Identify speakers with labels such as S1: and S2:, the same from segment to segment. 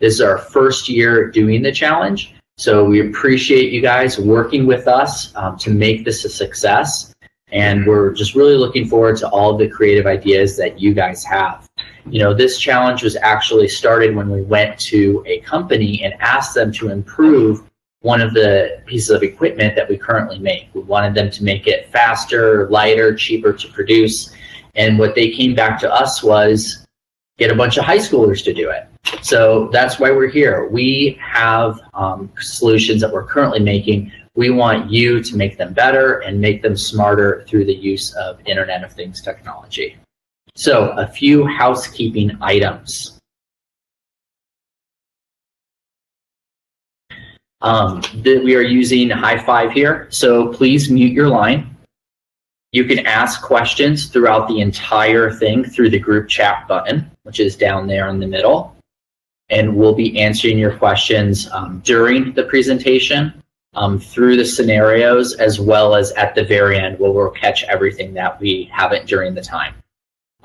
S1: This is our first year doing the challenge. So we appreciate you guys working with us um, to make this a success. And we're just really looking forward to all the creative ideas that you guys have. You know, this challenge was actually started when we went to a company and asked them to improve one of the pieces of equipment that we currently make. We wanted them to make it faster, lighter, cheaper to produce. And what they came back to us was get a bunch of high schoolers to do it. So that's why we're here. We have um, solutions that we're currently making. We want you to make them better and make them smarter through the use of Internet of Things technology. So a few housekeeping items. Um, we are using high five here, so please mute your line. You can ask questions throughout the entire thing through the group chat button, which is down there in the middle. And we'll be answering your questions um, during the presentation, um, through the scenarios, as well as at the very end where we'll catch everything that we haven't during the time.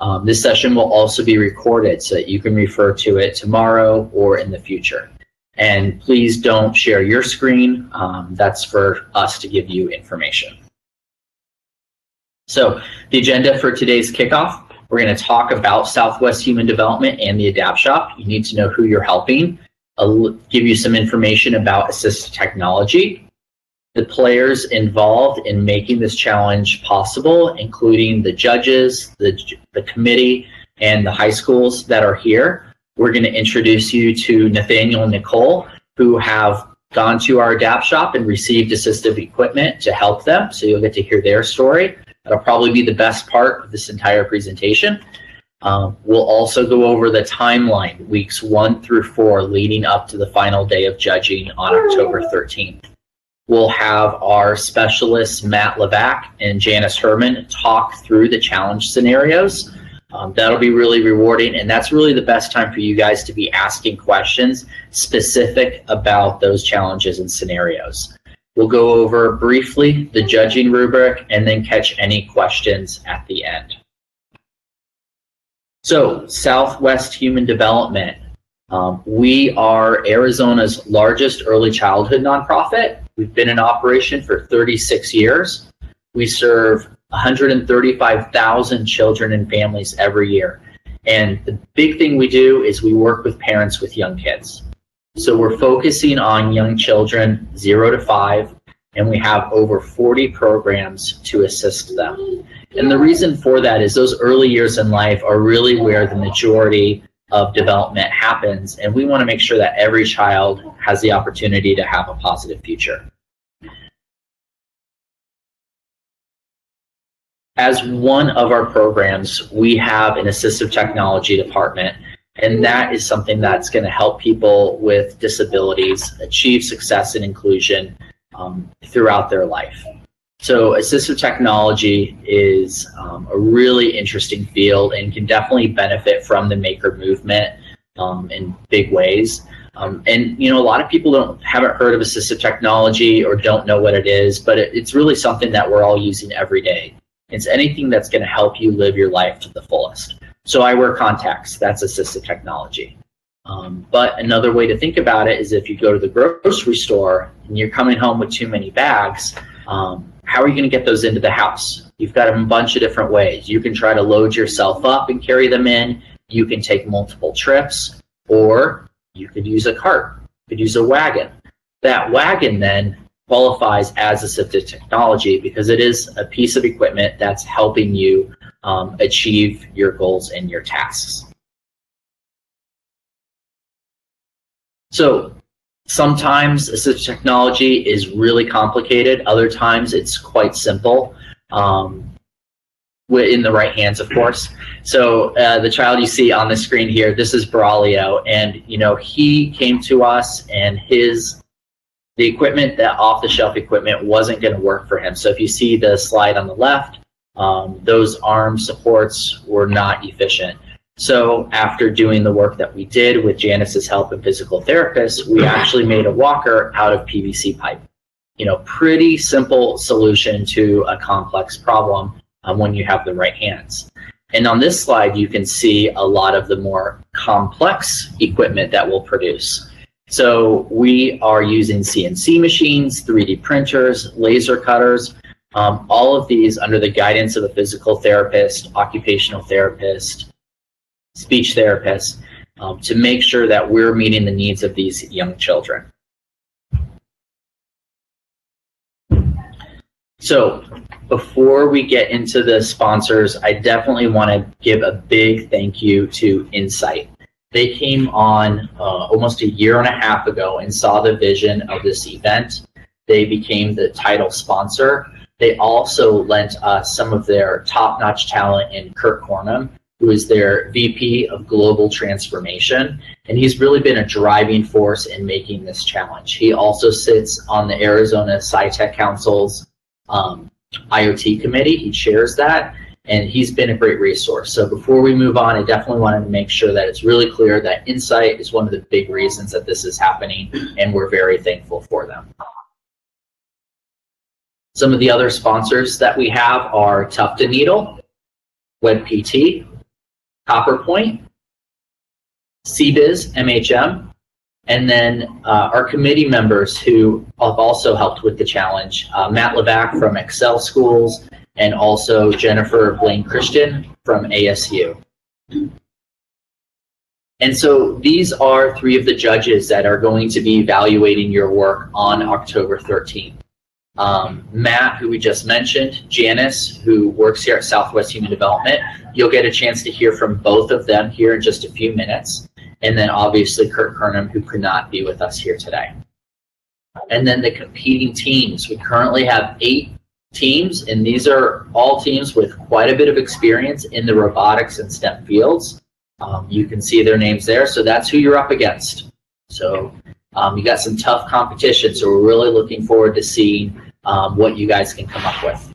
S1: Um, this session will also be recorded so that you can refer to it tomorrow or in the future. And please don't share your screen. Um, that's for us to give you information. So the agenda for today's kickoff, we're going to talk about Southwest Human Development and the Adapt Shop. You need to know who you're helping. Uh, I'll give you some information about assistive technology, the players involved in making this challenge possible, including the judges, the, the committee, and the high schools that are here. We're going to introduce you to Nathaniel and Nicole, who have gone to our Adapt shop and received assistive equipment to help them. So you'll get to hear their story. That'll probably be the best part of this entire presentation. Um, we'll also go over the timeline, weeks one through four, leading up to the final day of judging on October 13th. We'll have our specialists, Matt Levac and Janice Herman, talk through the challenge scenarios. Um, that'll be really rewarding, and that's really the best time for you guys to be asking questions specific about those challenges and scenarios. We'll go over briefly the judging rubric and then catch any questions at the end. So, Southwest Human Development. Um, we are Arizona's largest early childhood nonprofit. We've been in operation for 36 years. We serve 135,000 children and families every year. And the big thing we do is we work with parents with young kids. So we're focusing on young children zero to five, and we have over 40 programs to assist them. And the reason for that is those early years in life are really where the majority of development happens, and we want to make sure that every child has the opportunity to have a positive future. as one of our programs, we have an assistive technology department, and that is something that's going to help people with disabilities achieve success and inclusion um, throughout their life. So, assistive technology is um, a really interesting field and can definitely benefit from the maker movement um, in big ways. Um, and you know, a lot of people don't haven't heard of assistive technology or don't know what it is, but it, it's really something that we're all using every day. It's anything that's going to help you live your life to the fullest. So I wear contacts. That's assistive technology. Um, but another way to think about it is if you go to the grocery store and you're coming home with too many bags, um, how are you going to get those into the house? You've got a bunch of different ways. You can try to load yourself up and carry them in. You can take multiple trips, or you could use a cart. You could use a wagon. That wagon then qualifies as assistive technology because it is a piece of equipment that's helping you um, achieve your goals and your tasks. So sometimes assistive technology is really complicated. Other times it's quite simple. Um, in the right hands, of course. So uh, the child you see on the screen here, this is Braulio, and you know he came to us, and his the equipment, that off-the-shelf equipment, wasn't going to work for him. So if you see the slide on the left, um, those arm supports were not efficient. So after doing the work that we did with Janice's help and physical therapists, we actually made a walker out of PVC pipe. You know, pretty simple solution to a complex problem um, when you have the right hands. And on this slide, you can see a lot of the more complex equipment that we'll produce. So we are using CNC machines, 3D printers, laser cutters, um, all of these under the guidance of a physical therapist, occupational therapist, speech therapist, um, to make sure that we're meeting the needs of these young children. So before we get into the sponsors, I definitely want to give a big thank you to Insight. They came on uh, almost a year and a half ago and saw the vision of this event. They became the title sponsor. They also lent us some of their top-notch talent in Kurt Cornum, who is their VP of Global Transformation, and he's really been a driving force in making this challenge. He also sits on the Arizona SciTech Council's um, IoT committee. He chairs that, and he's been a great resource. So before we move on, I definitely wanted to make sure that it's really clear that Insight is one of the big reasons that this is happening, and we're very thankful for them. Some of the other sponsors that we have are Tuft & Needle, WebPT, CopperPoint, CBiz, MHM, and then uh, our committee members who have also helped with the challenge, uh, Matt Levac from Excel Schools, and also Jennifer Blaine Christian from ASU. And so these are three of the judges that are going to be evaluating your work on October 13th. Um, Matt, who we just mentioned, Janice, who works here at Southwest Human Development. You'll get a chance to hear from both of them here in just a few minutes and then obviously Kurt Kernum, who could not be with us here today. And then the competing teams. We currently have eight teams, and these are all teams with quite a bit of experience in the robotics and STEM fields. Um, you can see their names there, so that's who you're up against. So um, you got some tough competition, so we're really looking forward to seeing um, what you guys can come up with.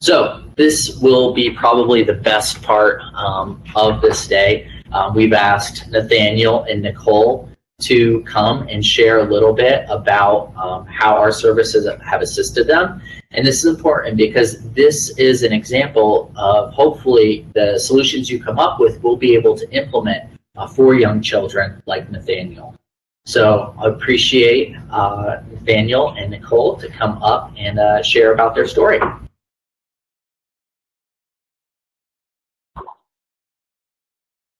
S1: So this will be probably the best part um, of this day. Um, we've asked Nathaniel and Nicole to come and share a little bit about um, how our services have assisted them. And this is important because this is an example of hopefully the solutions you come up with will be able to implement uh, for young children like Nathaniel. So I appreciate uh, Nathaniel and Nicole to come up and uh, share about their story.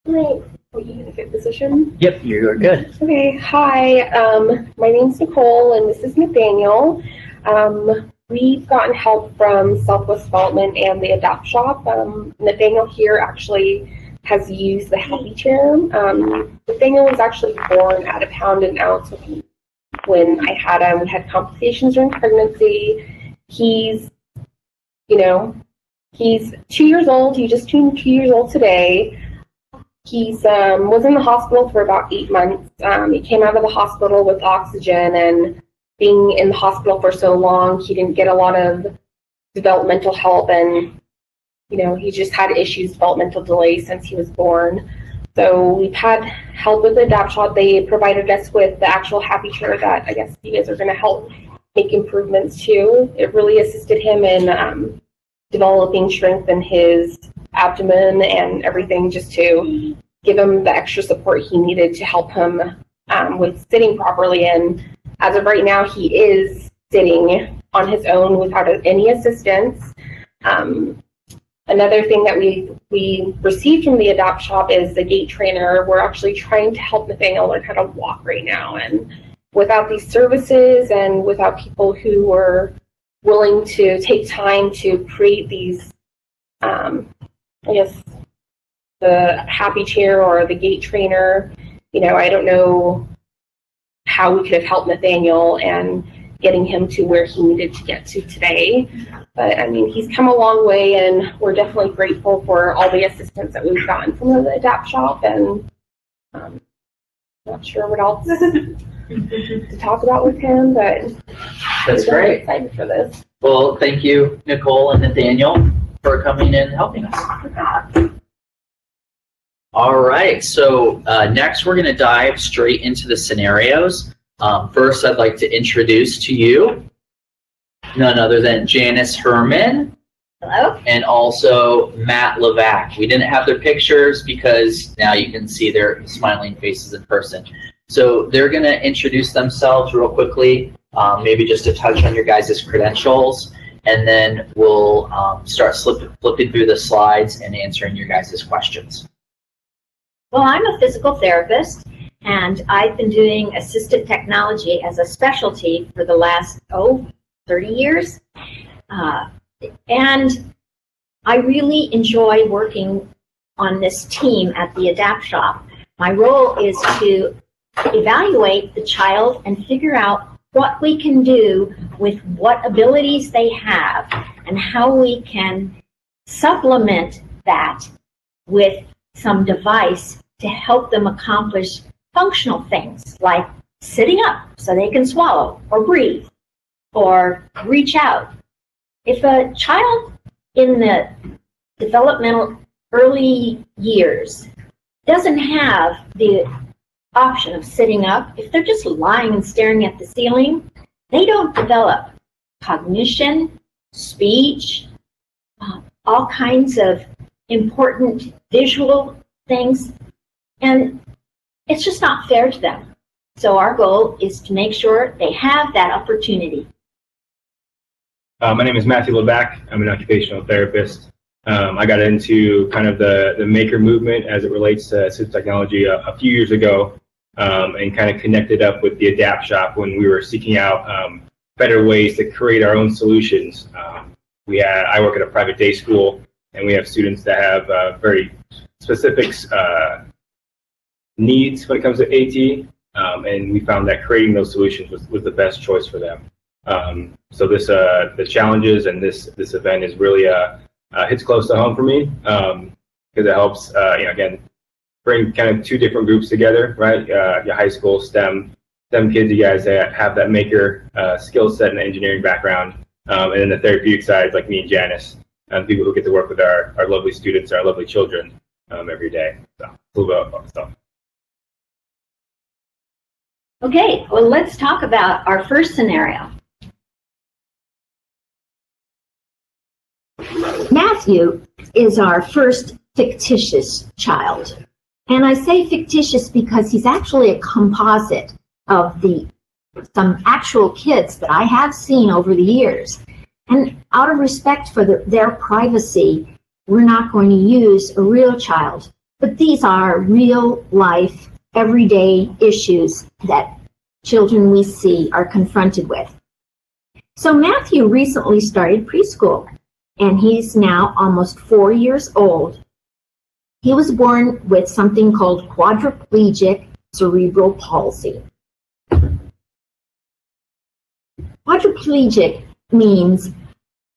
S2: Right. Are you in a good position?
S1: Yep, you're good.
S2: Okay. Hi. Um, my name's Nicole, and this is Nathaniel. Um, we've gotten help from Southwest Development and the Adapt Shop. Um, Nathaniel here actually has used the Happy Chair. Um, Nathaniel was actually born at a pound and ounce when I had him. We had complications during pregnancy. He's, you know, he's two years old. He just turned two years old today. He's um, was in the hospital for about eight months. Um, he came out of the hospital with oxygen, and being in the hospital for so long, he didn't get a lot of developmental help, and you know he just had issues, developmental delays since he was born. So we've had help with the adapt shop. They provided us with the actual happy chair that I guess you guys are going to help make improvements to. It really assisted him in um, developing strength in his abdomen and everything just to give him the extra support he needed to help him um, with sitting properly. And as of right now, he is sitting on his own without any assistance. Um, another thing that we we received from the Adapt Shop is the gait trainer. We're actually trying to help Nathaniel learn how to walk right now. And without these services and without people who were willing to take time to create these um, I guess the happy chair or the gait trainer. You know, I don't know how we could have helped Nathaniel and getting him to where he needed to get to today. But I mean, he's come a long way, and we're definitely grateful for all the assistance that we've gotten from the Adapt Shop. And um, not sure what else to talk about with him, but
S1: that's great.
S2: Excited for this.
S1: Well, thank you, Nicole and Nathaniel for coming in and helping us. All right, so uh, next we're going to dive straight into the scenarios. Um, first, I'd like to introduce to you none other than Janice Herman
S3: Hello?
S1: and also Matt Levac. We didn't have their pictures because now you can see their smiling faces in person. So they're going to introduce themselves real quickly, um, maybe just to touch on your guys' credentials, and then we'll um, start slip, flipping through the slides and answering your guys' questions.
S3: Well, I'm a physical therapist, and I've been doing assistive technology as a specialty for the last, oh, 30 years. Uh, and I really enjoy working on this team at the Adapt Shop. My role is to evaluate the child and figure out what we can do with what abilities they have and how we can supplement that with some device to help them accomplish functional things like sitting up so they can swallow or breathe or reach out. If a child in the developmental early years doesn't have the option of sitting up, if they're just lying and staring at the ceiling, they don't develop cognition, speech, uh, all kinds of important visual things, and it's just not fair to them. So our goal is to make sure they have that opportunity.
S4: Uh, my name is Matthew Levac. I'm an occupational therapist. Um, I got into kind of the, the maker movement as it relates to assistive technology a, a few years ago um, and kind of connected up with the Adapt Shop when we were seeking out um, better ways to create our own solutions. Um, we had, I work at a private day school and we have students that have uh, very specific uh, needs when it comes to AT. Um, and we found that creating those solutions was, was the best choice for them. Um, so this, uh, the challenges and this this event is really uh, uh, hits close to home for me because um, it helps, uh, you know, again, bring kind of two different groups together, right? Uh, your high school STEM STEM kids, you guys that have that maker uh, skill set and engineering background, um, and then the therapeutic side, like me and Janice, and people who get to work with our, our lovely students, our lovely children um, every day. So a little bit about stuff.
S3: Okay, well, let's talk about our first scenario. Matthew is our first fictitious child. And I say fictitious because he's actually a composite of the some actual kids that I have seen over the years. And out of respect for the, their privacy, we're not going to use a real child. But these are real life, everyday issues that children we see are confronted with. So Matthew recently started preschool and he's now almost four years old. He was born with something called quadriplegic cerebral palsy. Quadriplegic means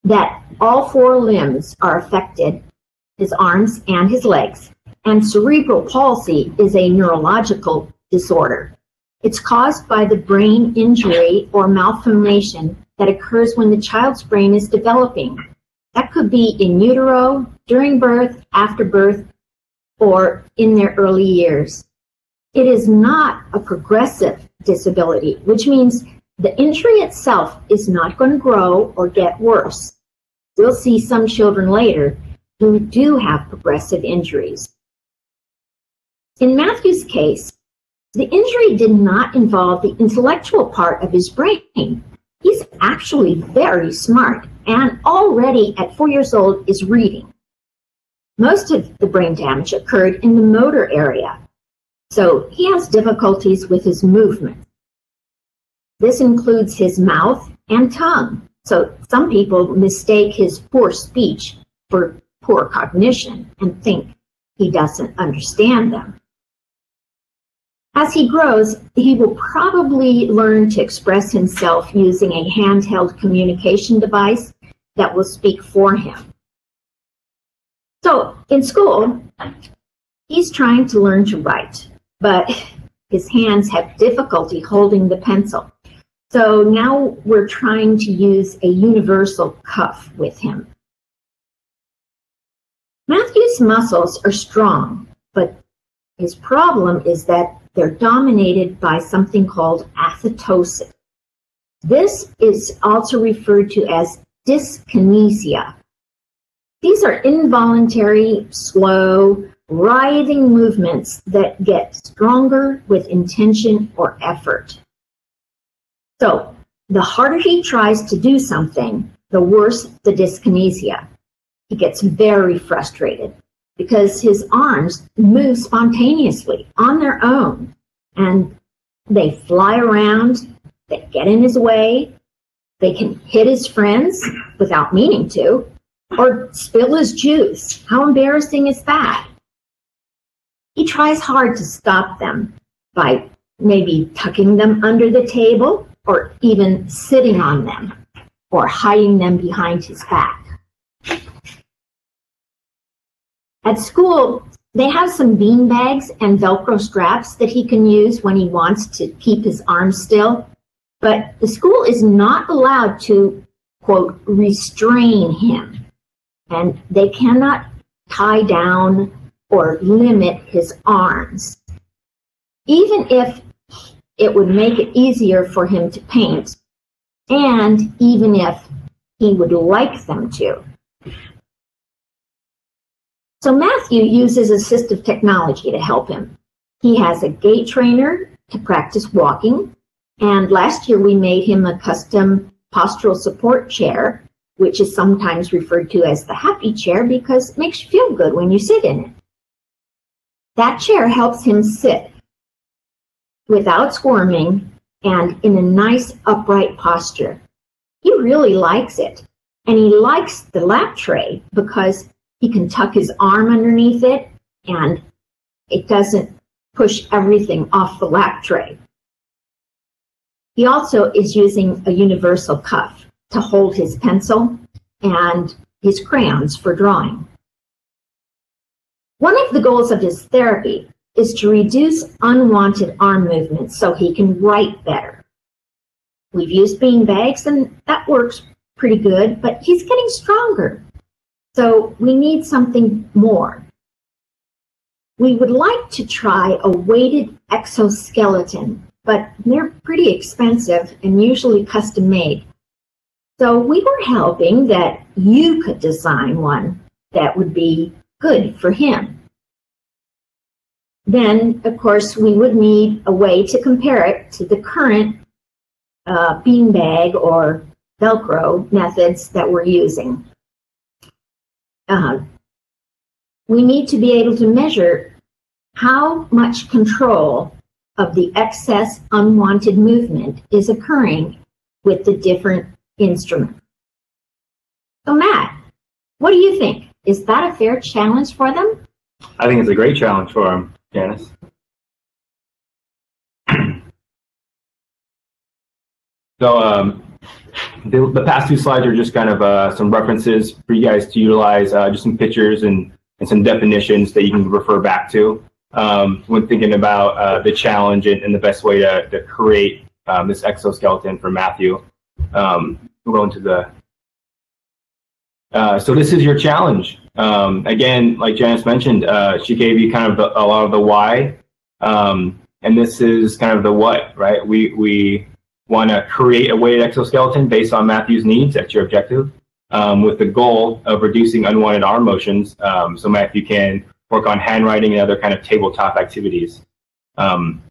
S3: that all four limbs are affected, his arms and his legs, and cerebral palsy is a neurological disorder. It's caused by the brain injury or malformation that occurs when the child's brain is developing that could be in utero, during birth, after birth, or in their early years. It is not a progressive disability, which means the injury itself is not going to grow or get worse. We'll see some children later who do have progressive injuries. In Matthew's case, the injury did not involve the intellectual part of his brain. He's actually very smart and already at four years old is reading. Most of the brain damage occurred in the motor area, so he has difficulties with his movement. This includes his mouth and tongue, so some people mistake his poor speech for poor cognition and think he doesn't understand them. As he grows, he will probably learn to express himself using a handheld communication device that will speak for him. So in school, he's trying to learn to write, but his hands have difficulty holding the pencil. So now we're trying to use a universal cuff with him. Matthew's muscles are strong, but his problem is that they're dominated by something called athetosis. This is also referred to as dyskinesia. These are involuntary, slow, writhing movements that get stronger with intention or effort. So, the harder he tries to do something, the worse the dyskinesia. He gets very frustrated because his arms move spontaneously on their own and they fly around, they get in his way, they can hit his friends without meaning to, or spill his juice. How embarrassing is that? He tries hard to stop them by maybe tucking them under the table or even sitting on them or hiding them behind his back. At school, they have some bean bags and Velcro straps that he can use when he wants to keep his arms still. But the school is not allowed to, quote, restrain him. And they cannot tie down or limit his arms. Even if it would make it easier for him to paint, and even if he would like them to. So Matthew uses assistive technology to help him. He has a gait trainer to practice walking, and last year we made him a custom postural support chair, which is sometimes referred to as the happy chair because it makes you feel good when you sit in it. That chair helps him sit without squirming and in a nice upright posture. He really likes it. And he likes the lap tray because he can tuck his arm underneath it and it doesn't push everything off the lap tray. He also is using a universal cuff to hold his pencil and his crayons for drawing. One of the goals of his therapy is to reduce unwanted arm movements so he can write better. We've used bean bags and that works pretty good, but he's getting stronger. So we need something more. We would like to try a weighted exoskeleton, but they're pretty expensive and usually custom made. So we were hoping that you could design one that would be good for him. Then, of course, we would need a way to compare it to the current uh, beanbag or Velcro methods that we're using. Uh, we need to be able to measure how much control of the excess unwanted movement is occurring with the different instruments. So Matt, what do you think? Is that a fair challenge for them?
S4: I think it's a great challenge for them, Janice. so um, the, the past two slides are just kind of uh, some references for you guys to utilize, uh, just some pictures and, and some definitions that you can refer back to um, when thinking about uh, the challenge and, and, the best way to, to create um, this exoskeleton for Matthew. Um, we'll go into the uh, so this is your challenge. Um, again, like Janice mentioned, uh, she gave you kind of the, a lot of the why, um, and this is kind of the what, right? We we want to create a weighted exoskeleton based on Matthew's needs. That's your objective, um, with the goal of reducing unwanted arm motions. Um, so Matthew can work on handwriting and other kind of tabletop activities. Um,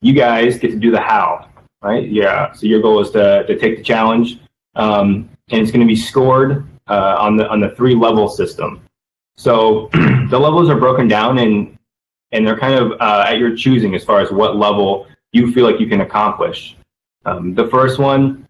S4: you guys get to do the how, right? Yeah. So your goal is to to take the challenge, um, and it's going to be scored uh, on the on the three level system. So the levels are broken down and and they're kind of uh, at your choosing as far as what level you feel like you can accomplish. Um, the first one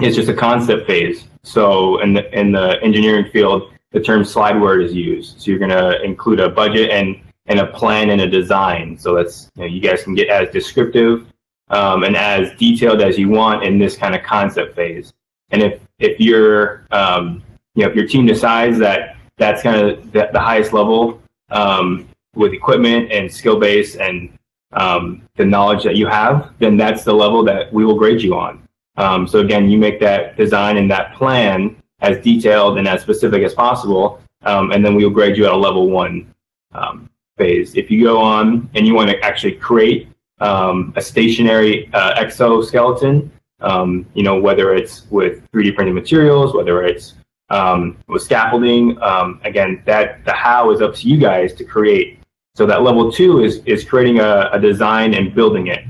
S4: is just a concept phase. So in the in the engineering field, the term slideware is used. So you're going to include a budget and and a plan and a design. So that's you, know, you guys can get as descriptive um, and as detailed as you want in this kind of concept phase. And if if you're um, you know if your team decides that that's kind of the, the highest level um, with equipment and skill base and um, the knowledge that you have, then that's the level that we will grade you on. Um, so again, you make that design and that plan as detailed and as specific as possible, um, and then we will grade you at a level one um, phase. If you go on and you want to actually create um, a stationary uh, exoskeleton, Um, you know, whether it's with 3D printed materials, whether it's with scaffolding. Again, that the how is up to you guys to create. So that level two is is creating a, a design and building it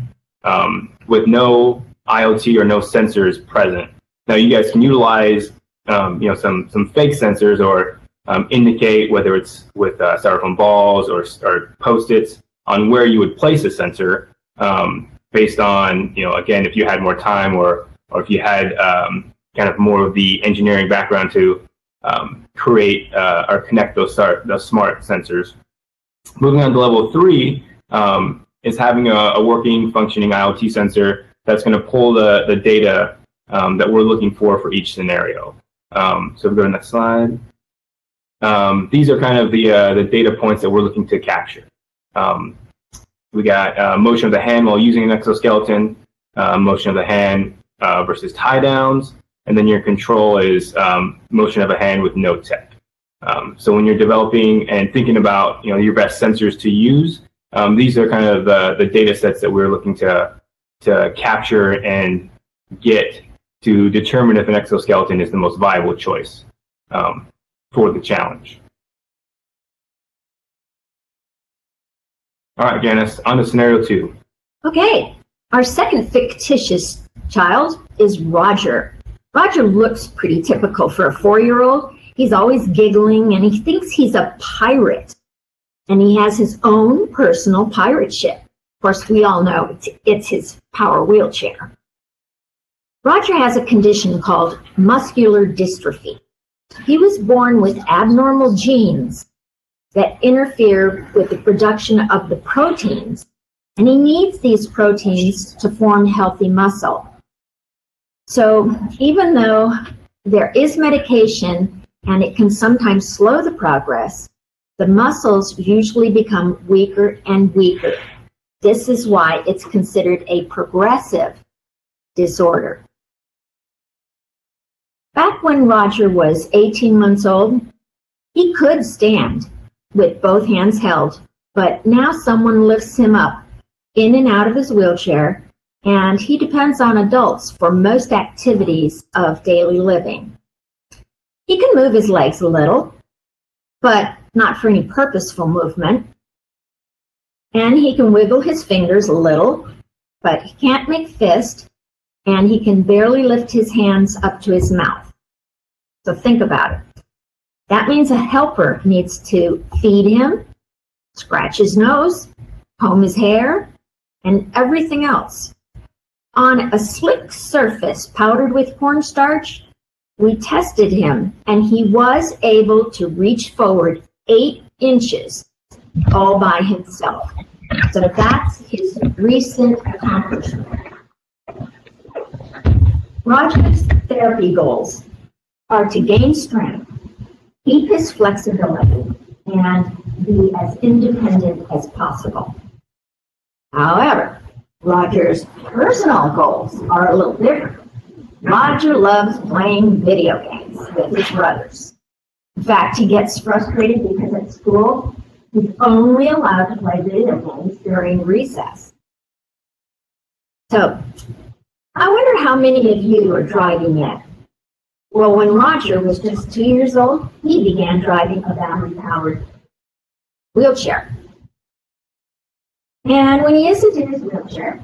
S4: um, with no IoT or no sensors present. Now you guys can utilize um, you know some some fake sensors or um, indicate whether it's with uh, styrofoam balls or, or post-its on where you would place a sensor um, based on you know again if you had more time or or if you had um, kind of more of the engineering background to um, create uh, or connect those start, those smart sensors. Moving on to level three um, is having a, a, working, functioning IoT sensor that's going to pull the, the data um, that we're looking for for each scenario. Um, so if we go to the next slide. Um, these are kind of the, uh, the data points that we're looking to capture. Um, we got uh, motion of the hand while using an exoskeleton, uh, motion of the hand uh, versus tie downs, and then your control is um, motion of a hand with no tech. Um, so when you're developing and thinking about you know your best sensors to use, um, these are kind of the, the data sets that we're looking to to capture and get to determine if an exoskeleton is the most viable choice um, for the challenge. All right, Janice, on to scenario two.
S3: Okay, our second fictitious child is Roger. Roger looks pretty typical for a four-year-old. He's always giggling and he thinks he's a pirate. And he has his own personal pirate ship. Of course, we all know it's, it's his power wheelchair. Roger has a condition called muscular dystrophy. He was born with abnormal genes that interfere with the production of the proteins, and he needs these proteins to form healthy muscle. So even though there is medication and it can sometimes slow the progress, the muscles usually become weaker and weaker. This is why it's considered a progressive disorder. Back when Roger was 18 months old, he could stand with both hands held, but now someone lifts him up in and out of his wheelchair and he depends on adults for most activities of daily living. He can move his legs a little, but not for any purposeful movement. And he can wiggle his fingers a little, but he can't make fist, and he can barely lift his hands up to his mouth. So think about it. That means a helper needs to feed him, scratch his nose, comb his hair, and everything else. On a slick surface powdered with cornstarch, we tested him and he was able to reach forward eight inches all by himself. So that's his recent accomplishment. Roger's therapy goals are to gain strength, keep his flexibility, and be as independent as possible. However, Roger's personal goals are a little different. Roger loves playing video games with his brothers. In fact, he gets frustrated because at school, he's only allowed to play video games during recess. So, I wonder how many of you are driving yet. Well, when Roger was just two years old, he began driving a battery-powered wheelchair. And when he isn't in his wheelchair,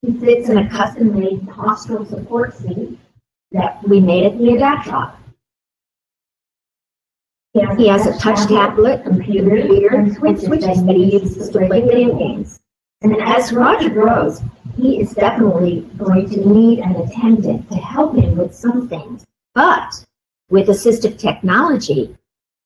S3: he sits in a custom-made postural support seat that we made the Adapt Shop. He has a touch tablet, computer, reader, and switches that he uses to play video games. And as Roger grows, he is definitely going to need an attendant to help him with some things. But with assistive technology,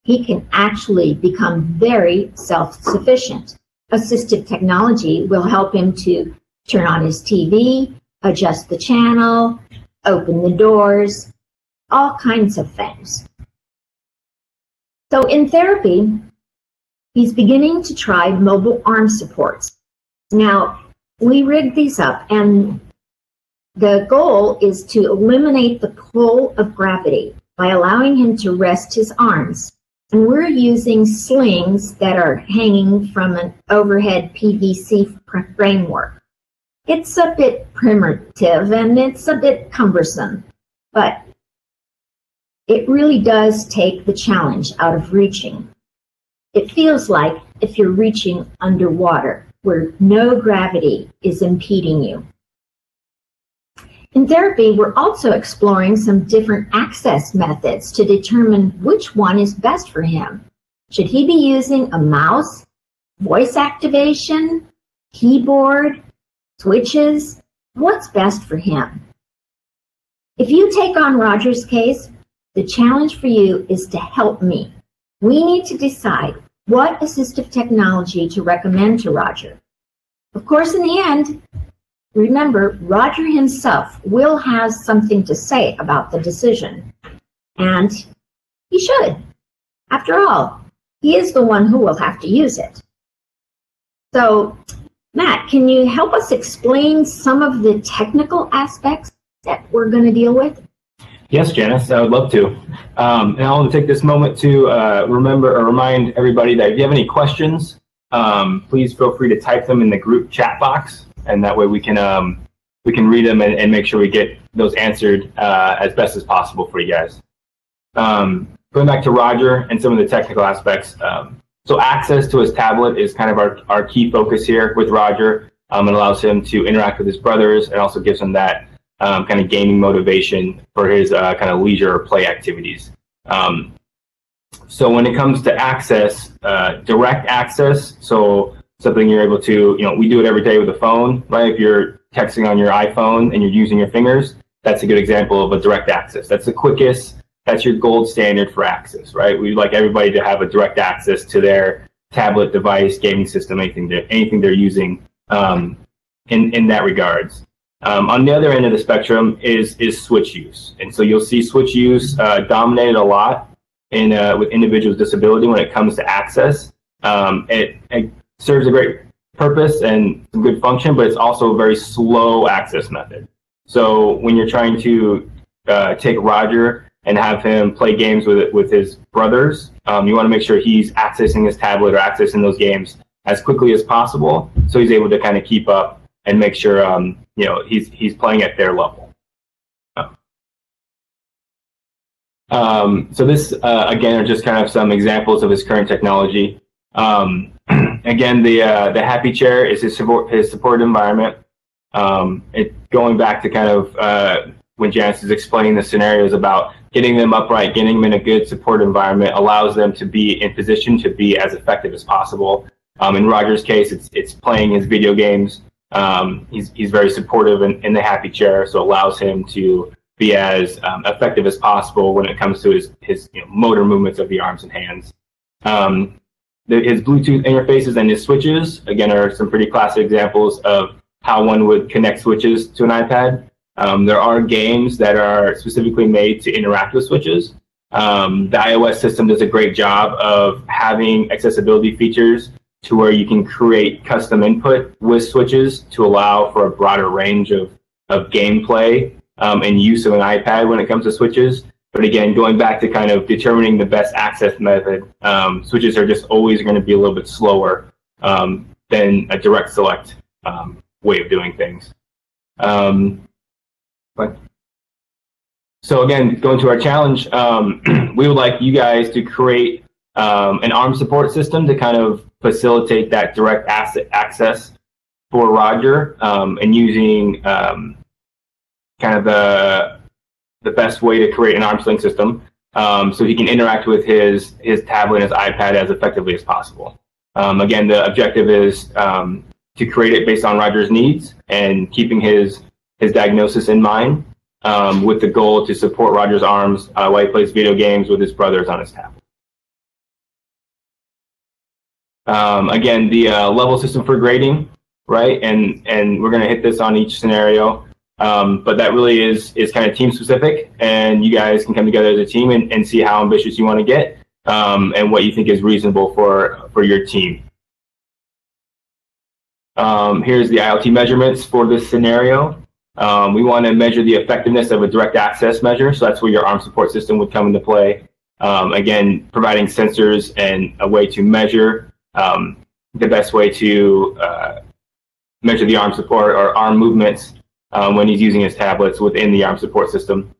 S3: he can actually become very self-sufficient assistive technology will help him to turn on his TV, adjust the channel, open the doors, all kinds of things. So in therapy, he's beginning to try mobile arm supports. Now, we rigged these up and the goal is to eliminate the pull of gravity by allowing him to rest his arms and we're using slings that are hanging from an overhead PVC framework. It's a bit primitive and it's a bit cumbersome, but it really does take the challenge out of reaching. It feels like if you're reaching underwater where no gravity is impeding you. In therapy, we're also exploring some different access methods to determine which one is best for him. Should he be using a mouse, voice activation, keyboard, switches? What's best for him? If you take on Roger's case, the challenge for you is to help me. We need to decide what assistive technology to recommend to Roger. Of course, in the end, remember, Roger himself will have something to say about the decision. And he should. After all, he is the one who will have to use it. So, Matt, can you help us explain some of the technical aspects that we're going to deal with?
S4: Yes, Janice, I would love to. Um, and I want to take this moment to uh, remember or remind everybody that if you have any questions, um, please feel free to type them in the group chat box, and that way we can um, we can read them and, and, make sure we get those answered uh, as best as possible for you guys. Um, going back to Roger and some of the technical aspects. So access to his tablet is kind of our, our key focus here with Roger. Um, it allows him to interact with his brothers and also gives him that um, kind of gaming motivation for his uh, kind of leisure or play activities. Um, so when it comes to access, uh, direct access, so something you're able to, you know, we do it every day with a phone, right? If you're texting on your iPhone and you're using your fingers, that's a good example of a direct access. That's the quickest, that's your gold standard for access, right? We'd like everybody to have a direct access to their tablet device, gaming system, anything, they're, anything they're using um, in, in that regards. Um, on the other end of the spectrum is is switch use, and so you'll see switch use uh, dominated a lot in uh, with individuals with disability when it comes to access. Um, it, it, serves a great purpose and good function, but it's also a very slow access method. So when you're trying to uh, take Roger and have him play games with with his brothers, um, you want to make sure he's accessing his tablet or accessing those games as quickly as possible, so he's able to kind of keep up and make sure um, you know he's he's playing at their level. Um, so this uh, again are just kind of some examples of his current technology. Um, again, the uh, the happy chair is his support his support environment. Um, it going back to kind of uh, when Janice is explaining the scenarios about getting them upright, getting them in a good support environment allows them to be in position to be as effective as possible. Um, in Roger's case, it's it's playing his video games. Um, he's, he's very supportive in, in the happy chair, so allows him to be as um, effective as possible when it comes to his, his you know, motor movements of the arms and hands. Um, the, his Bluetooth interfaces and his switches, again, are some pretty classic examples of how one would connect switches to an iPad. Um, there are games that are specifically made to interact with switches. Um, the iOS system does a great job of having accessibility features to where you can create custom input with switches to allow for a broader range of, of gameplay um, and use of an iPad when it comes to switches. But again, going back to kind of determining the best access method, um, switches are just always going to be a little bit slower um, than a direct select um, way of doing things. Um, but so again, going to our challenge, um, we would like you guys to create um, an ARM support system to kind of facilitate that direct asset access for Roger um, and using um, kind of the the best way to create an arm sling system um, so he can interact with his his tablet and his iPad as effectively as possible. Um, again, the objective is to create it based on Roger's needs and keeping his his diagnosis in mind, um, with the goal to support Roger's arms uh, while he plays video games with his brothers on his tablet. Um, again, the uh, level system for grading, right? And and we're going to hit this on each scenario. Um, but that really is is kind of team specific, and you guys can come together as a team and, and see how ambitious you want to get um, and what you think is reasonable for for your team. Um, here's the IoT measurements for this scenario. Um, we want to measure the effectiveness of a direct access measure, so that's where your arm support system would come into play. Um, again, providing sensors and a way to measure um, the best way to uh, measure the arm support or arm movements um, when he's using his tablets within the arm support system.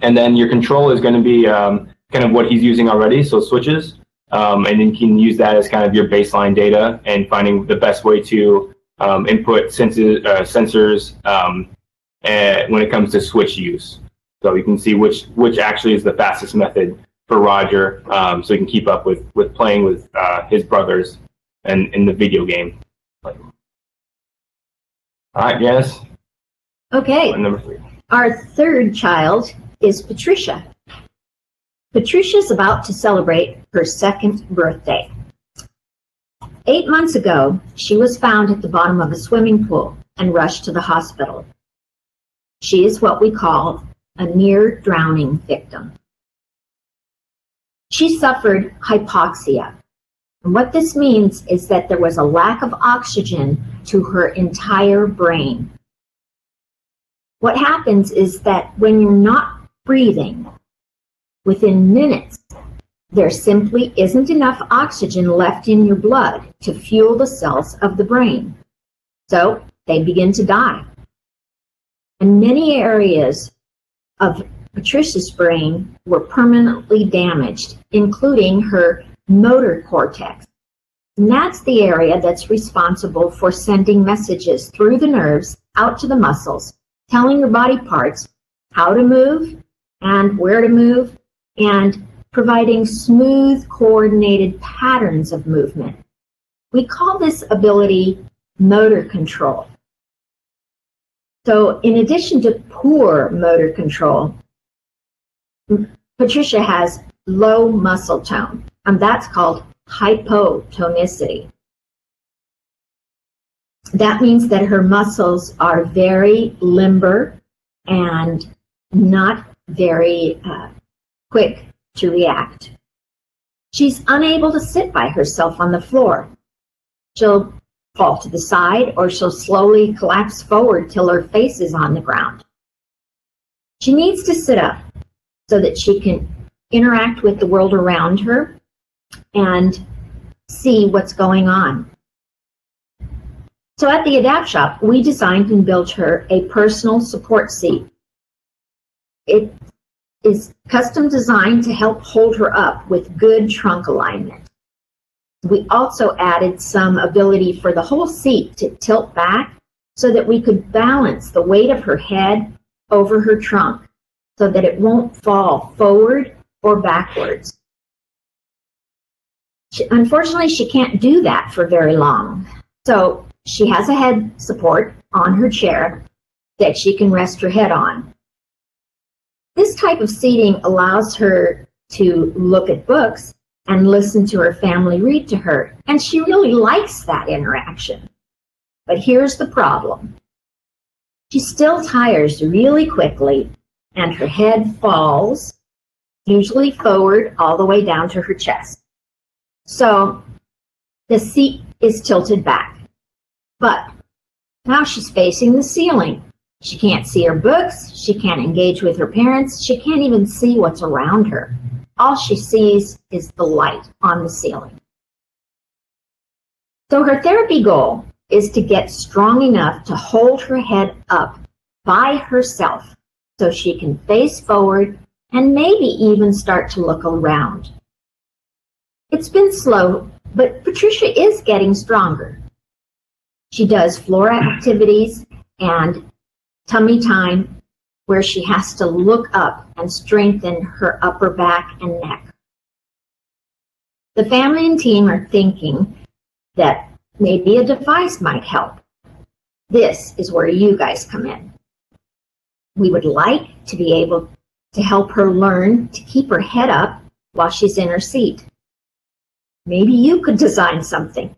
S4: And then your control is going to be um, kind of what he's using already, so switches. Um, and then you can use that as kind of your baseline data and finding the best way to um, input senses, uh, sensors um, when it comes to switch use. So you can see which which actually is the fastest method for Roger, um, so he can keep up with with playing with uh, his brothers and in the video game. All right, yes.
S3: Okay.
S4: Number three.
S3: Our third child is Patricia. Patricia's about to celebrate her second birthday. Eight months ago, she was found at the bottom of a swimming pool and rushed to the hospital. She is what we call a near drowning victim. She suffered hypoxia. And what this means is that there was a lack of oxygen to her entire brain. What happens is that when you're not breathing, within minutes, there simply isn't enough oxygen left in your blood to fuel the cells of the brain. So they begin to die. And many areas of Patricia's brain were permanently damaged, including her motor cortex. And that's the area that's responsible for sending messages through the nerves out to the muscles, telling your body parts how to move and where to move, and providing smooth, coordinated patterns of movement. We call this ability motor control. So in addition to poor motor control, Patricia has low muscle tone, and that's called hypotonicity. That means that her muscles are very limber and not very uh, quick to react. She's unable to sit by herself on the floor. She'll fall to the side or she'll slowly collapse forward till her face is on the ground. She needs to sit up so that she can interact with the world around her and see what's going on. So at the Adapt Shop, we designed and built her a personal support seat. It is custom designed to help hold her up with good trunk alignment. We also added some ability for the whole seat to tilt back so that we could balance the weight of her head over her trunk so that it won't fall forward or backwards. She, unfortunately, she can't do that for very long. So she has a head support on her chair that she can rest her head on. This type of seating allows her to look at books and listen to her family read to her, and she really likes that interaction. But here's the problem. She still tires really quickly and her head falls, usually forward all the way down to her chest. So the seat is tilted back. But now she's facing the ceiling. She can't see her books. She can't engage with her parents. She can't even see what's around her. All she sees is the light on the ceiling. So her therapy goal is to get strong enough to hold her head up by herself so she can face forward and maybe even start to look around. It's been slow, but Patricia is getting stronger. She does floor activities and tummy time where she has to look up and strengthen her upper back and neck. The family and team are thinking that maybe a device might help. This is where you guys come in. We would like to be able to help her learn to keep her head up while she's in her seat. Maybe you could design something.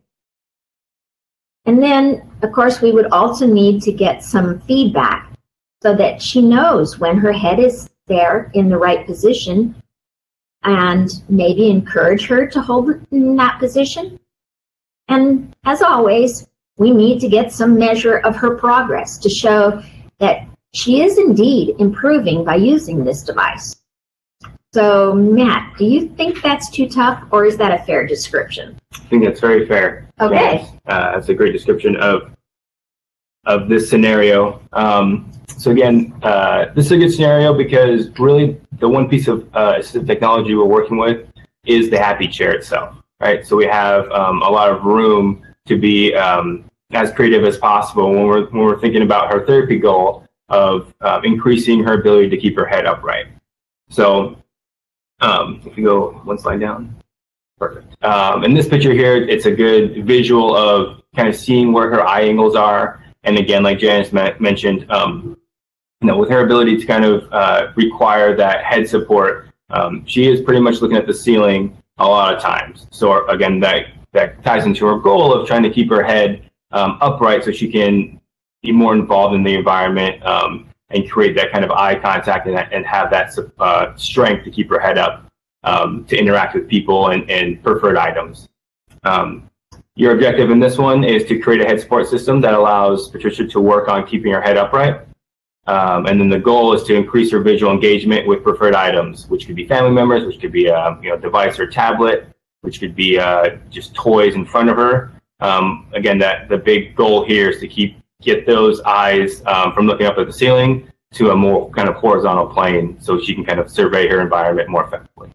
S3: And then, of course, we would also need to get some feedback so that she knows when her head is there in the right position and maybe encourage her to hold in that position. And as always, we need to get some measure of her progress to show that she is indeed improving by using this device. So, Matt, do you think that's too tough, or is that a fair description?
S4: I think that's very fair.
S3: Okay.
S4: Uh, that's a great description of of this scenario. Um, so again, uh, this is a good scenario because really the one piece of uh, assistive technology we're working with is the happy chair itself, right? So we have um, a lot of room to be um, as creative as possible when we're when we're thinking about her therapy goal of uh, increasing her ability to keep her head upright. So um, if you go one slide down, perfect. Um, in this picture here, it's a good visual of kind of seeing where her eye angles are. And again, like Janice mentioned, um, you know, with her ability to kind of uh, require that head support, um, she is pretty much looking at the ceiling a lot of times. So again, that that ties into her goal of trying to keep her head um, upright so she can be more involved in the environment um, and create that kind of eye contact and, and have that uh, strength to keep her head up um, to interact with people and, and preferred items. Um, your objective in this one is to create a head support system that allows Patricia to work on keeping her head upright. Um, and then the goal is to increase her visual engagement with preferred items, which could be family members, which could be a you know, device or tablet, which could be uh, just toys in front of her. Um, again, that the big goal here is to keep get those eyes um, from looking up at the ceiling to a more kind of horizontal plane so she can kind of survey her environment more effectively.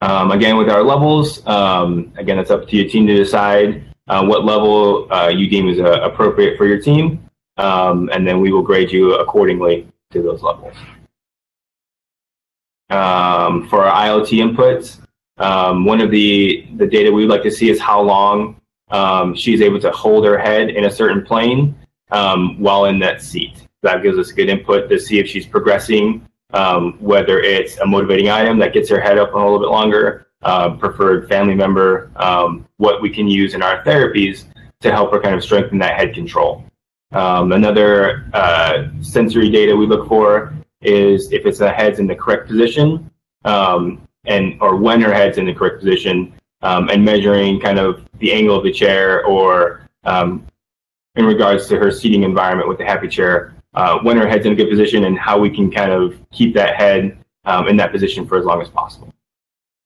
S4: Um, again, with our levels, um, again, it's up to your team to decide uh, what level uh, you deem is uh, appropriate for your team, um, and then we will grade you accordingly to those levels. Um, for our IoT inputs, um, one of the, the data we would like to see is how long um, she's able to hold her head in a certain plane um, while in that seat. That gives us good input to see if she's progressing, um, whether it's a motivating item that gets her head up a little bit longer, uh, preferred family member, um, what we can use in our therapies to help her kind of strengthen that head control. Um, another uh, sensory data we look for is if it's the head's in the correct position, and or when her head's in the correct position, um, and measuring kind of the angle of the chair or um, in regards to her seating environment with the happy chair, uh, when her head's in a good position and how we can kind of keep that head um, in that position for as long as possible.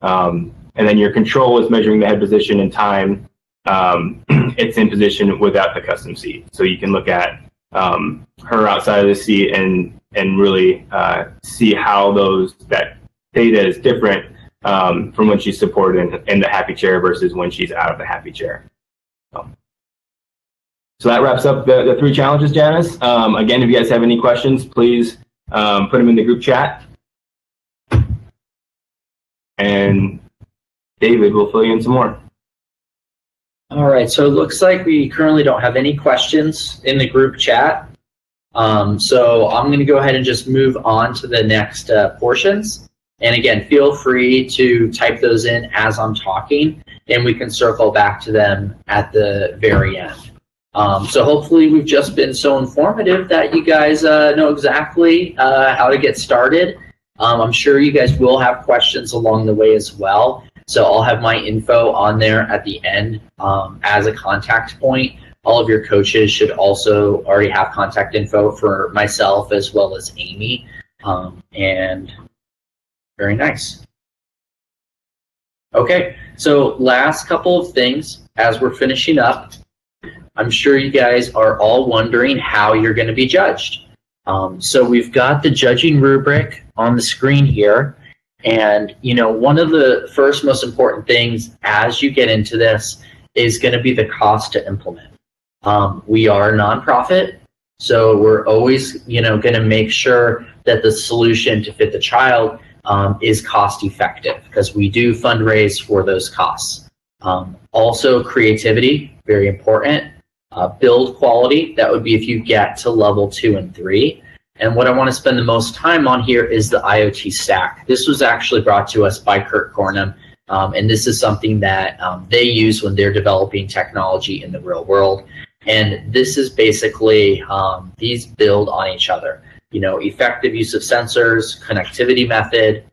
S4: Um, and then your control is measuring the head position in time. Um, it's in position without the custom seat. So you can look at um, her outside of the seat and and really uh, see how those that data is different um, from when she's supported in, in, the happy chair versus when she's out of the happy chair. So, so that wraps up the, the three challenges, Janice. Um, again, if you guys have any questions, please um, put them in the group chat. And David will fill you in some more.
S1: All right, so it looks like we currently don't have any questions in the group chat. Um, so I'm going to go ahead and just move on to the next uh, portions. And again, feel free to type those in as I'm talking, and we can circle back to them at the very end. Um, so hopefully we've just been so informative that you guys uh, know exactly uh, how to get started. Um, I'm sure you guys will have questions along the way as well. So I'll have my info on there at the end um, as a contact point. All of your coaches should also already have contact info for myself as well as Amy. Um, and very nice. Okay, so last couple of things as we're finishing up. I'm sure you guys are all wondering how you're going to be judged. Um, so we've got the judging rubric on the screen here. And, you know, one of the first most important things as you get into this is going to be the cost to implement. Um, we are a nonprofit, so we're always, you know, going to make sure that the solution to fit the child um, is cost effective because we do fundraise for those costs. Um, also, creativity, very important. Uh, build quality, that would be if you get to level two and three. And what I want to spend the most time on here is the IoT stack. This was actually brought to us by Kurt Cornum, um, and this is something that um, they use when they're developing technology in the real world. And this is basically, um, these build on each other you know, effective use of sensors, connectivity method,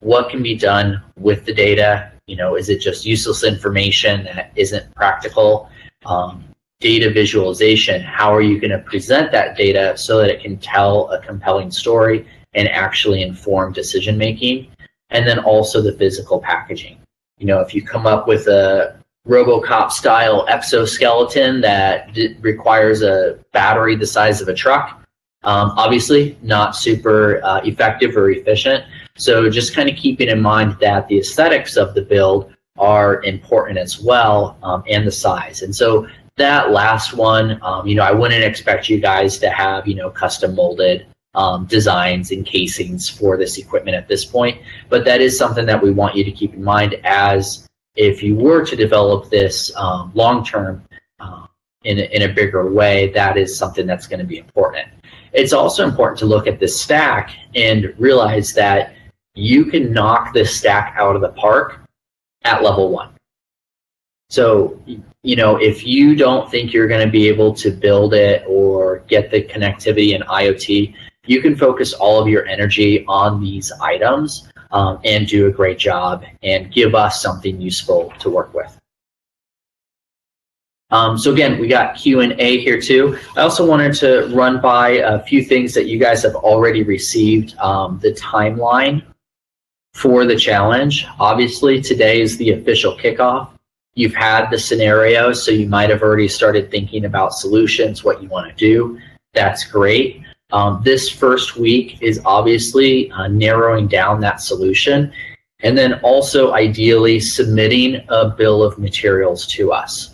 S1: what can be done with the data? You know, is it just useless information that isn't practical? Um, data visualization, how are you going to present that data so that it can tell a compelling story and actually inform decision making? And then also the physical packaging. You know, if you come up with a RoboCop style exoskeleton that d- requires a battery the size of a truck. Um, obviously, not super uh, effective or efficient. So, just kind of keeping in mind that the aesthetics of the build are important as well, um, and the size. And so, that last one, um, you know, I wouldn't expect you guys to have, you know, custom molded um, designs and casings for this equipment at this point. But that is something that we want you to keep in mind as if you were to develop this um, long term uh, in, in a bigger way, that is something that's going to be important. It's also important to look at the stack and realize that you can knock this stack out of the park at level one. So, you know, if you don't think you're going to be able to build it or get the connectivity and IoT, you can focus all of your energy on these items um, and do a great job and give us something useful to work with. Um, so again, we got Q&A here too. I also wanted to run by a few things that you guys have already received. Um, the timeline for the challenge. Obviously, today is the official kickoff. You've had the scenario, so you might have already started thinking about solutions, what you want to do. That's great. Um, this first week is obviously uh, narrowing down that solution and then also ideally submitting a bill of materials to us.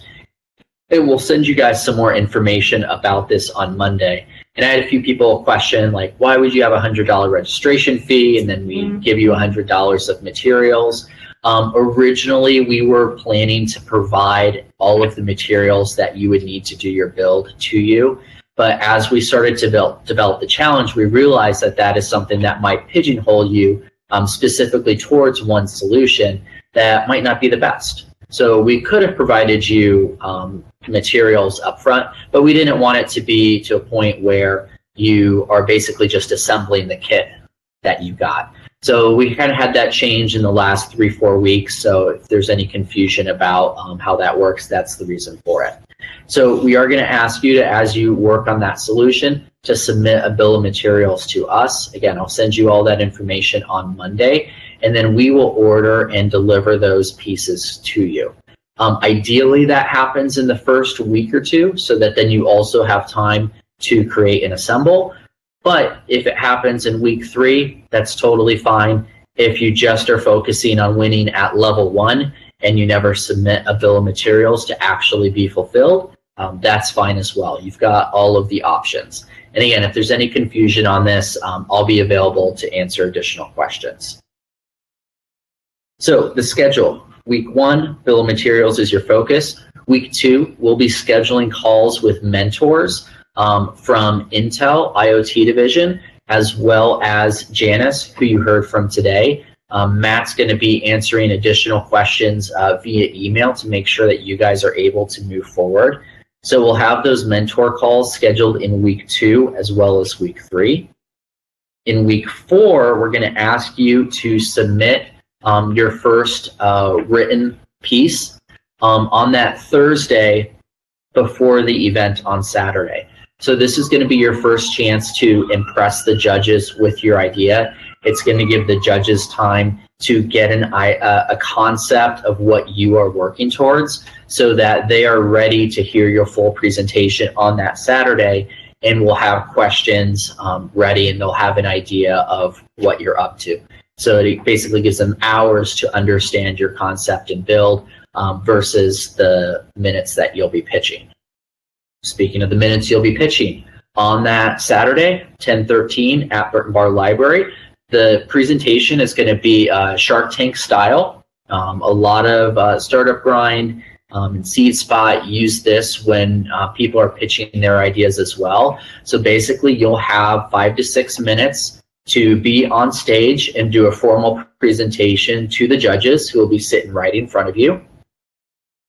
S1: We'll send you guys some more information about this on Monday. And I had a few people question like, why would you have a hundred dollar registration fee and then we mm-hmm. give you a hundred dollars of materials? Um, originally, we were planning to provide all of the materials that you would need to do your build to you. But as we started to develop, develop the challenge, we realized that that is something that might pigeonhole you um, specifically towards one solution that might not be the best. So we could have provided you um, materials up front, but we didn't want it to be to a point where you are basically just assembling the kit that you got. So we kind of had that change in the last three, four weeks. So if there's any confusion about um, how that works, that's the reason for it. So we are going to ask you to, as you work on that solution, to submit a bill of materials to us. Again, I'll send you all that information on Monday, and then we will order and deliver those pieces to you. Um, ideally, that happens in the first week or two, so that then you also have time to create and assemble. But if it happens in week three, that's totally fine. If you just are focusing on winning at level one and you never submit a bill of materials to actually be fulfilled, um, that's fine as well. You've got all of the options. And again, if there's any confusion on this, um, I'll be available to answer additional questions. So the schedule. Week one, bill of materials is your focus. Week two, we'll be scheduling calls with mentors um, from Intel IoT division, as well as Janice, who you heard from today. Um, Matt's going to be answering additional questions uh, via email to make sure that you guys are able to move forward. So we'll have those mentor calls scheduled in week two as well as week three. In week four, we're going to ask you to submit um, your first uh, written piece um, on that Thursday before the event on Saturday. So this is going to be your first chance to impress the judges with your idea. It's going to give the judges time to get an a concept of what you are working towards so that they are ready to hear your full presentation on that Saturday and will have questions um, ready and they'll have an idea of what you're up to. So it basically gives them hours to understand your concept and build um, versus the minutes that you'll be pitching. Speaking of the minutes you'll be pitching, on that Saturday, 1013 at Burton Barr Library, the presentation is going to be uh, Shark Tank style. Um, a lot of uh, startup grind um, and seed spot use this when uh, people are pitching their ideas as well. So basically, you'll have five to six minutes to be on stage and do a formal presentation to the judges who will be sitting right in front of you.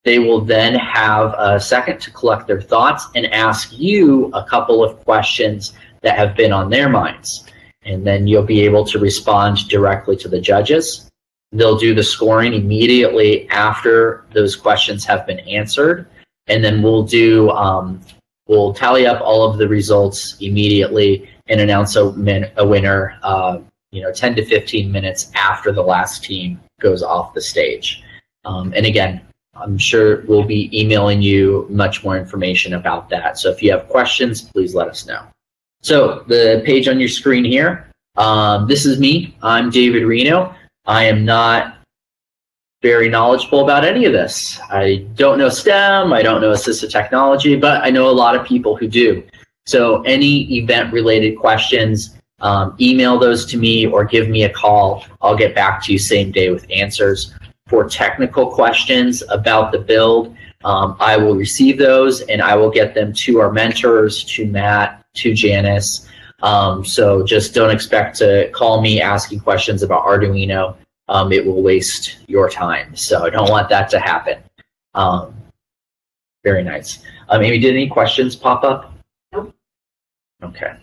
S1: They will then have a second to collect their thoughts and ask you a couple of questions that have been on their minds. And then you'll be able to respond directly to the judges. They'll do the scoring immediately after those questions have been answered. And then we'll do, um, we'll tally up all of the results immediately and announce a, min- a winner, uh, you know, 10 to 15 minutes after the last team goes off the stage. Um, and again, I'm sure we'll be emailing you much more information about that. So if you have questions, please let us know. So the page on your screen here, um, this is me. I'm David Reno. I am not very knowledgeable about any of this. I don't know STEM, I don't know assistive technology, but I know a lot of people who do. So any event related questions, um, email those to me or give me a call. I'll get back to you same day with answers. For technical questions about the build, um, I will receive those and I will get them to our mentors, to Matt, to Janice. Um, so just don't expect to call me asking questions about Arduino. Um, it will waste your time. So I don't want that to happen. Um, very nice. Um, Amy, did any questions pop up? Okay.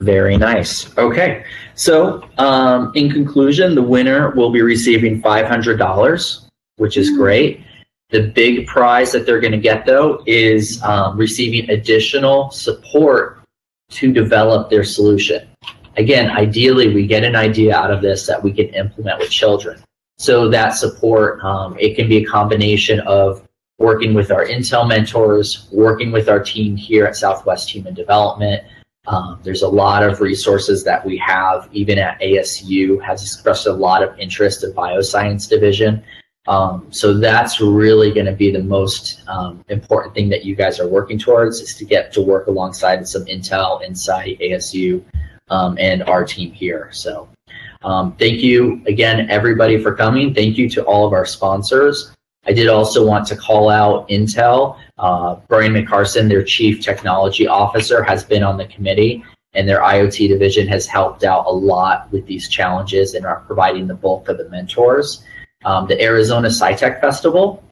S1: Very nice. Okay. So, um, in conclusion, the winner will be receiving $500, which is great. The big prize that they're going to get, though, is um, receiving additional support to develop their solution. Again, ideally, we get an idea out of this that we can implement with children. So, that support, um, it can be a combination of working with our Intel mentors, working with our team here at Southwest Human Development, um, there's a lot of resources that we have, even at ASU, has expressed a lot of interest in bioscience division. Um, so that's really going to be the most um, important thing that you guys are working towards is to get to work alongside some Intel, Insight, ASU, um, and our team here. So um, thank you again, everybody, for coming. Thank you to all of our sponsors. I did also want to call out Intel. Uh, Brian McCarson, their chief technology officer, has been on the committee, and their IoT division has helped out a lot with these challenges and are providing the bulk of the mentors. Um, the Arizona SciTech Festival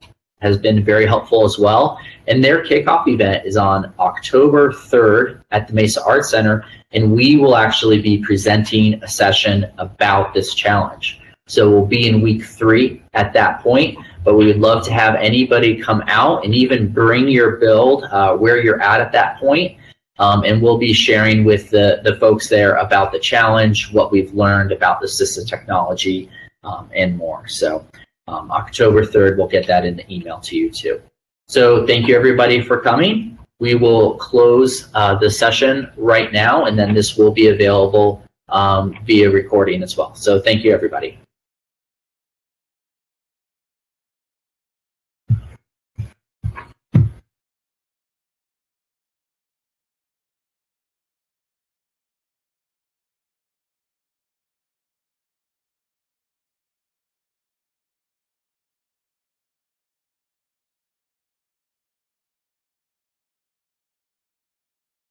S1: has been very helpful as well. And their kickoff event is on October 3rd at the Mesa Art Center, and we will actually be presenting a session about this challenge. So we'll be in week three at that point but we would love to have anybody come out and even bring your build uh, where you're at at that point. Um, and we'll be sharing with the, the folks there about the challenge, what we've learned about the assistive technology, um, and more. So um, October 3rd, we'll get that in the email to you too. So thank you everybody for coming. We will close uh, the session right now, and then this will be available um, via recording as well. So thank you everybody.